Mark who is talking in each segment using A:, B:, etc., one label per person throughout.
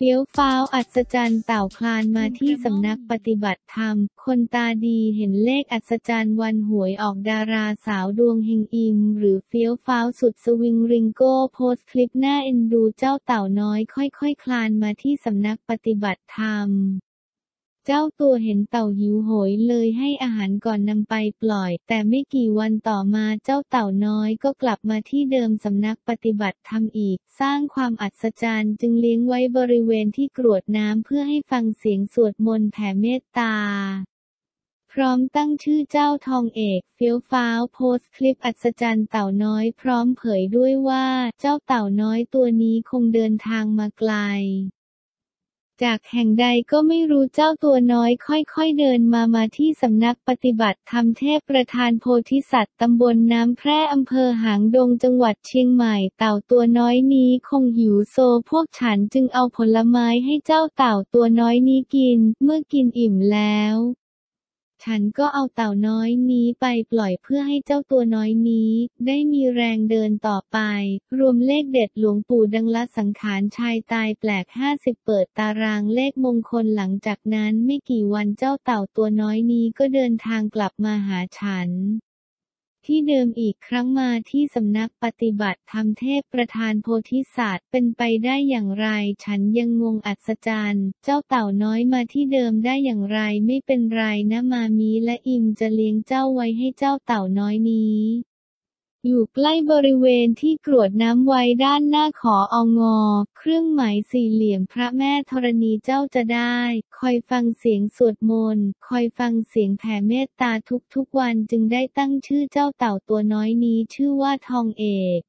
A: เฟี้ยวฟ้าวอัศจรรย์เต่าคลานมาที่สำนักปฏิบัติธรรม คนตาดีเห็นเลขอัศจรรย์วันหวยออกดาราสาวดวงเฮงอิม หรือเฟี้ยวฟ้าวสุดสวิงริงโก้โพสต์คลิปหน้าเอ็นดูเจ้าเต่าน้อยค่อยๆคคลานมาที่สำนักปฏิบัติธรรม เจ้าตัวเห็นเต่าหิวโหยเลยให้อาหารก่อนนำไปปล่อย แต่ไม่กี่วันต่อมาเจ้าเต่าน้อยก็กลับมาที่เดิมสำนักปฏิบัติธรรมอีก สร้างความอัศจรรย์จึงเลี้ยงไว้บริเวณที่กรวดน้ำเพื่อให้ฟังเสียงสวดมนต์แผ่เมตตาพร้อมตั้งชื่อเจ้าทองเอกเฟี้ยวฟ้าวโพสต์คลิปอัศจรรย์เต่าน้อยพร้อมเผยด้วยว่าเจ้าเต่าน้อยตัวนี้คงเดินทางมาไกล จากแห่งใดก็ไม่รู้เจ้าตัวน้อยค่อยๆเดินมามาที่สำนักปฏิบัติธรรมเทพประธานโพธิสัตว์ตำบลน้ำแพร่อำเภอหางดงจังหวัดเชียงใหม่ เต่าตัวน้อยนี้คงหิวโซพวกฉันจึงเอาผลไม้ให้เจ้าเต่าตัวน้อยนี้กิน เมื่อกินอิ่มแล้ว ฉันก็เอาเต่าน้อยนี้ไปปล่อยเพื่อให้เจ้าตัวน้อยนี้ ได้มีแรงเดินต่อไป รวมเลขเด็ดหลวงปู่ดังละสังขารชายตายแปลกห้าสิบเปิดตารางเลขมงคลหลังจากนั้นไม่กี่วันเจ้าเต่าตัวน้อยนี้ก็เดินทางกลับมาหาฉัน ที่เดิมอีกครั้งมาที่สำนักปฏิบัติธรรมเทพประธานโพธิสัตว์เป็นไปได้อย่างไร ฉันยังงงอัศจรรย์ เจ้าเต่าน้อยมาที่เดิมได้อย่างไรไม่เป็นไรนะมามีและอิมจะเลี้ยงเจ้าไว้ให้เจ้าเต่าน้อยนี้ อยู่ใกล้บริเวณที่กรวดน้ำไว้ด้านหน้าขอองอ เครื่องหมายสี่เหลี่ยมพระแม่ธรณีเจ้าจะได้ คอยฟังเสียงสวดมนต์ คอยฟังเสียงแผ่เมตตาทุกๆวันจึงได้ตั้งชื่อเจ้าเต่าตัวน้อยนี้ชื่อว่าทองเอก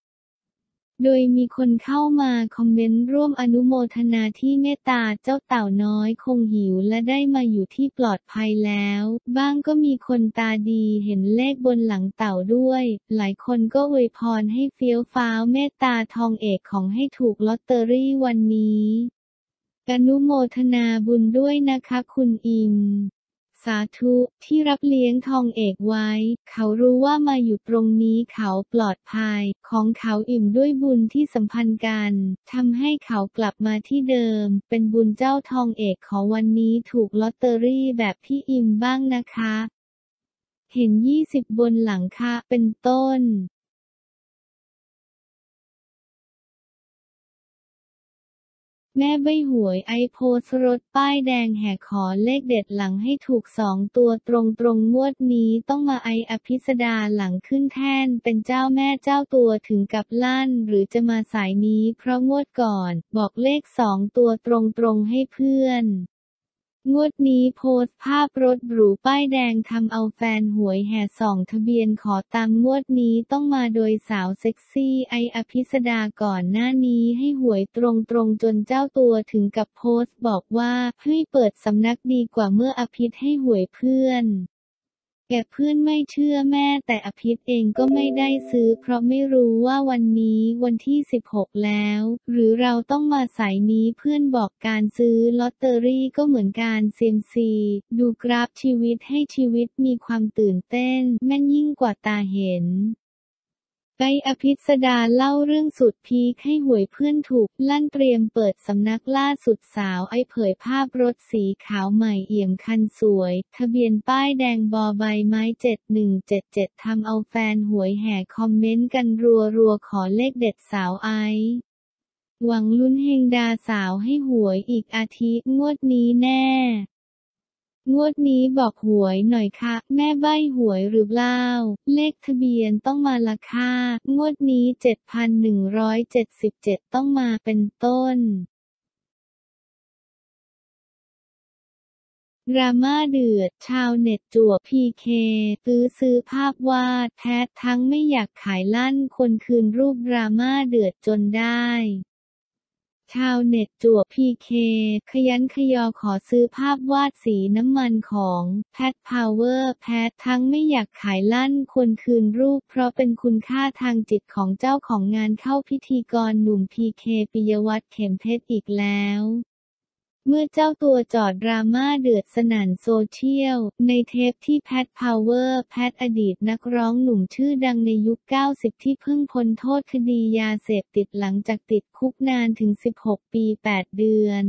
A: โดยมีคนเข้ามาคอมเมนต์ร่วมอนุโมทนาที่เมตตาเจ้าเต่าน้อยคงหิวและได้มาอยู่ที่ปลอดภัยแล้ว บ้างก็มีคนตาดีเห็นเลขบนหลังเต่าด้วย หลายคนก็อวยพรให้เฟี้ยวฟ้าวเมตตาทองเอกของให้ถูกลอตเตอรี่วันนี้อนุโมทนาบุญด้วยนะคะคุณอิม สาธุที่รับเลี้ยงทองเอกไว้ เขารู้ว่ามาอยู่ตรงนี้เขาปลอดภัย ของเขาอิ่มด้วยบุญที่สัมพันธ์กันทำให้เขากลับมาที่เดิม เป็นบุญเจ้าทองเอกของวันนี้ถูกลอตเตอรี่แบบพี่อิมบ้างนะคะ เห็นยี่สิบบนหลังคาเป็นต้น แม่ใบหวยไอโพสรถป้ายแดงแห่ขอเลขเด็ดหลังให้ถูกสองตัวตรงตรงงวดนี้ต้องมาไออภิสดาหลังขึ้นแท่นเป็นเจ้าแม่เจ้าตัวถึงกับลั่น หรือจะมาสายนี้เพราะงวดก่อน บอกเลขสองตัวตรงตรงให้เพื่อน งวดนี้โพสต์ภาพรถหรูป้ายแดงทำเอาแฟนหวยแห่ส่องทะเบียนขอตามงวดนี้ต้องมาโดยสาวเซ็กซี่ไออภิสดาก่อนหน้านี้ให้หวยตรงๆจนเจ้าตัวถึงกับโพสต์บอกว่าให้เปิดสำนักดีกว่าเมื่ออภิษให้หวยเพื่อน แกเพื่อนไม่เชื่อแม่แต่อภิษเองก็ไม่ได้ซื้อ เพราะไม่รู้ว่าวันนี้วันที่ 16 แล้ว หรือเราต้องมาสายนี้เพื่อนบอกการซื้อลอตเตอรี่ก็เหมือนการเซียมซี ดูกราฟชีวิตให้ชีวิตมีความตื่นเต้น แม่นยิ่งกว่าตาเห็น ไกอภิสดาเล่าเรื่องสุดพีคให้หวยเพื่อนถูกลั่นเตรียมเปิดสำนักล่าสุดสาวไอเผยภาพรถสีขาวใหม่เอี่ยมคันสวย ทะเบียนป้ายแดงบอใบไม้7177ทำเอาแฟนหวยแห่คอมเมนต์กันรัวๆขอเลขเด็ดสาวไอหวังลุ้นเฮงดาสาวให้หวยอีกอาทิตย์งวดนี้แน่ งวดนี้บอกหวยหน่อยค่ะ แม่ใบหวยหรือเปล่า เลขทะเบียนต้องมาละค่ะ งวดนี้ 7,177 ต้องมาเป็นต้นดราม่าเดือด ชาวเน็ตจั่วพีเคซื้อซื้อภาพวาดแท้ทั้งไม่อยากขายลั่นควรคืนรูปดราม่าเดือดจนได้ ชาวเน็ตจวกพีเค คะยั้นคะยอขอซื้อภาพวาดสีน้ำมันของแพทพาวเวอร์แพททั้งไม่อยากขายลั่นควรคืนรูป เพราะเป็นคุณค่าทางจิตใจของเจ้าของงานเข้าพิธีกรหนุ่มพีเคปิยวัฒน์เข็มเพชรอีกแล้ว เมื่อเจ้าตัวจอดดราม่าเดือดสนั่นโซเชียล ในเทปที่แพทพาวเวอร์ แพทอดีตนักร้องหนุ่มชื่อดังในยุค 90 ที่เพิ่งพ้นโทษคดียาเสพติดหลังจากติดคุกนานถึง 16 ปี 8 เดือน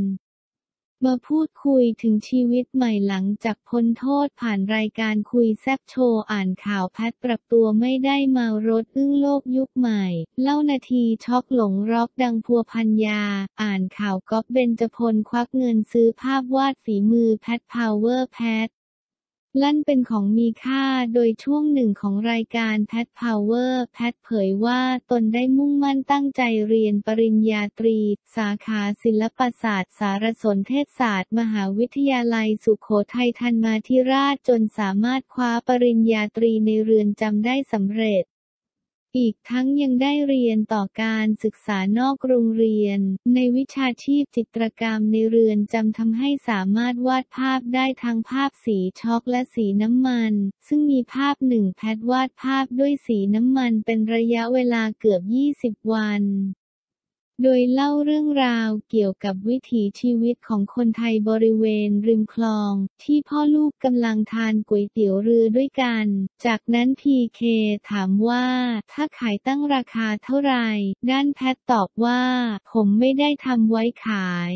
A: มาพูดคุยถึงชีวิตใหม่หลังจากพ้นโทษผ่านรายการคุยแซบโชว์อ่านข่าวแพทปรับตัวไม่ได้มาแรกอึ้งโลกยุคใหม่ เล่านาทีช็อกนักร้องดังพัวพันยา อ่านข่าวก๊อฟเบนจพลควักเงินซื้อภาพวาดฝีมือแพทพาวเวอร์แพท ลั่นเป็นของมีค่าโดยช่วงหนึ่งของรายการแพทพาวเวอร์แพทเผยว่าตนได้มุ่งมั่นตั้งใจเรียนปริญญาตรี สาขาศิลปศาสตร์ สารสนเทศศาสตร์ มหาวิทยาลัยสุขโขทัยธรรมาธิราชจนสามารถคว้าปริญญาตรีในเรือนจำได้สำเร็จ อีกทั้งยังได้เรียนต่อการศึกษานอกโรงเรียน ในวิชาชีพจิตรกรรมในเรือนจำทำให้สามารถวาดภาพได้ทั้งภาพสีชอล์กและสีน้ำมัน ซึ่งมีภาพหนึ่งแพทวาดภาพด้วยสีน้ำมันเป็นระยะเวลาเกือบ 20 วัน โดยเล่าเรื่องราวเกี่ยวกับวิถีชีวิตของคนไทยบริเวณริมคลอง ที่พ่อลูกกำลังทานก๋วยเตี๋ยวเรือด้วยกัน จากนั้นพีเคถามว่าถ้าขายตั้งราคาเท่าไหร่ ด้านแพทตอบว่า ผมไม่ได้ทำไว้ขาย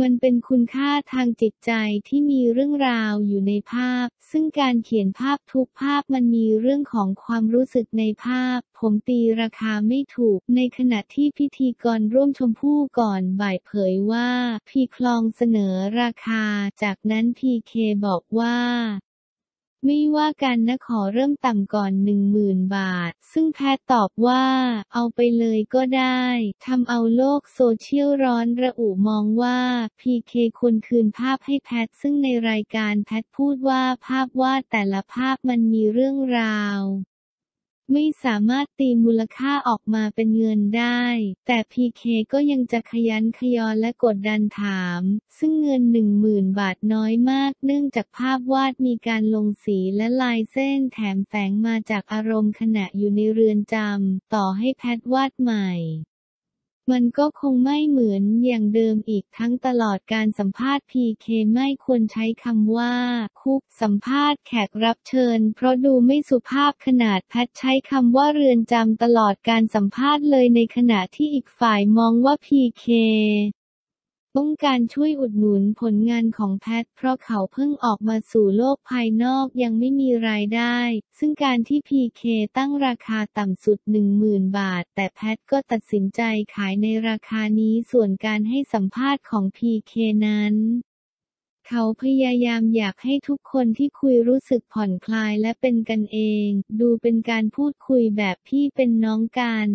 A: มันเป็นคุณค่าทางจิตใจที่มีเรื่องราวอยู่ในภาพ ซึ่งการเขียนภาพทุกภาพมันมีเรื่องของความรู้สึกในภาพ ผมตีราคาไม่ถูก ในขณะที่พิธีกรร่วมชมพู่ก่อนบ่ายเผยว่า พีเคลองเสนอราคา จากนั้นพีเคบอกว่า ไม่ว่ากันนะขอเริ่มต่ำก่อนหนึ่งหมื่นบาท ซึ่งแพทตอบว่า เอาไปเลยก็ได้ทำเอาโลกโซเชียลร้อนระอุมองว่าพีเคควรคืนภาพให้แพท ซึ่งในรายการแพทพูดว่าภาพวาดแต่ละภาพมันมีเรื่องราว ไม่สามารถตีมูลค่าออกมาเป็นเงินได้ แต่พีเคก็ยังจะขยันขยอนและกดดันถาม ซึ่งเงินหนึ่งหมื่นบาทน้อยมาก เนื่องจากภาพวาดมีการลงสีและลายเส้นแถมแฝงมาจากอารมณ์ขณะอยู่ในเรือนจำ ต่อให้แพทวาดใหม่ มันก็คงไม่เหมือนอย่างเดิมอีกทั้งตลอดการสัมภาษณ์พีเคไม่ควรใช้คำว่า คุกสัมภาษณ์แขกรับเชิญ เพราะดูไม่สุภาพขนาดแพทใช้คำว่าเรือนจำตลอดการสัมภาษณ์เลยในขณะที่อีกฝ่ายมองว่าพีเค ต้องการช่วยอุดหนุนผลงานของแพท เพราะเขาเพิ่งออกมาสู่โลกภายนอกยังไม่มีรายได้ ซึ่งการที่พีเคตั้งราคาต่ำสุด 10,000 บาท แต่แพทก็ตัดสินใจขายในราคานี้ส่วนการให้สัมภาษณ์ของพีเคนั้นเขาพยายามอยากให้ทุกคนที่คุยรู้สึกผ่อนคลายและเป็นกันเอง ดูเป็นการพูดคุยแบบพี่เป็นน้องกัน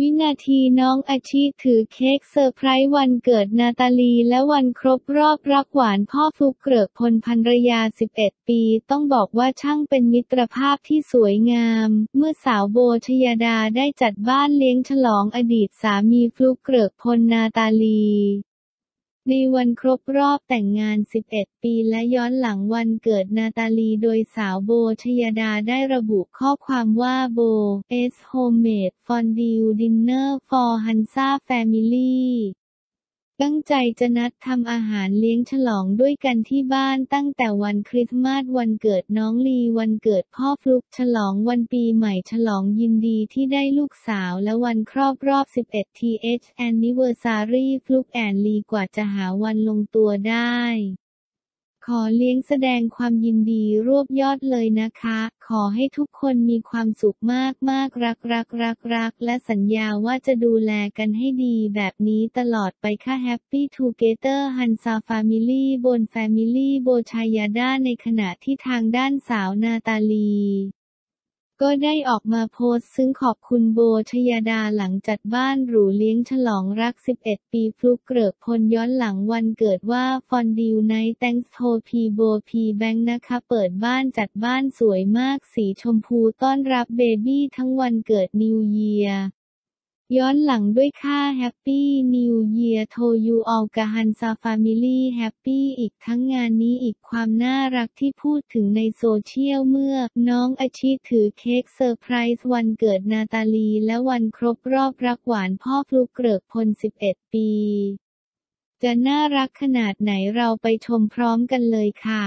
A: วินาทีน้องอาชีถือเค้กเซอร์ไพรส์วันเกิดนาตาลีและวันครบรอบรักหวานพ่อฟลุกเกริกพลพันรยา 11 ปี ต้องบอกว่าช่างเป็นมิตรภาพที่สวยงาม เมื่อสาวโบชญาดาได้จัดบ้านเลี้ยงฉลองอดีตสามีฟลุกเกริกพลนาตาลี ในวันครบรอบแต่งงาน 11 ปีและย้อนหลังวันเกิดนาตาลีโดยสาวโบชยดาได้ระบุข้อความว่าโบ S Homemade Fondue Dinner for Hansa Family ตั้งใจจะนัดทำอาหารเลี้ยงฉลองด้วยกันที่บ้านตั้งแต่วันคริสต์มาสวันเกิดน้องลีวันเกิดพ่อฟลุกฉลองวันปีใหม่ฉลองยินดีที่ได้ลูกสาวและวันครอบรอบ 11 th anniversary ฟลุกแอนลีกว่าจะหาวันลงตัวได้ ขอเลี้ยงแสดงความยินดีรวบยอดเลยนะคะ ขอให้ทุกคนมีความสุขมากมากรักรักรักรักและสัญญาว่าจะดูแลกันให้ดีแบบนี้ตลอดไปค่ะ happy together ฮันซ่า family บน family โบชายาด้าในขณะที่ทางด้านสาวนาตาลี ก็ได้ออกมาโพสต์ซึ่งขอบคุณโบชญาดาหลังจัดบ้านหรูเลี้ยงฉลองรัก 11 ปีฟลุกเกริกพลย้อนหลังวันเกิดว่าฟอนดิวไนท์แตงโทพีโบพีแบงค์นะคะเปิดบ้านจัดบ้านสวยมากสีชมพูต้อนรับเบบี้ทั้งวันเกิดนิวเยียร์ ย้อนหลังด้วยค่า Happy New Year to you all กะฮันซาฟามิลี่แฮปปี้อีกทั้งงานนี้อีกความน่ารักที่พูดถึงในโซเชียลเมื่อ น้องอาชิถือเค้กเซอร์ไพรส์วันเกิดนาตาลีและวันครบรอบรักหวานพ่อฟลุกเกริกพล 11 ปี จะน่ารักขนาดไหนเราไปชมพร้อมกันเลยค่ะ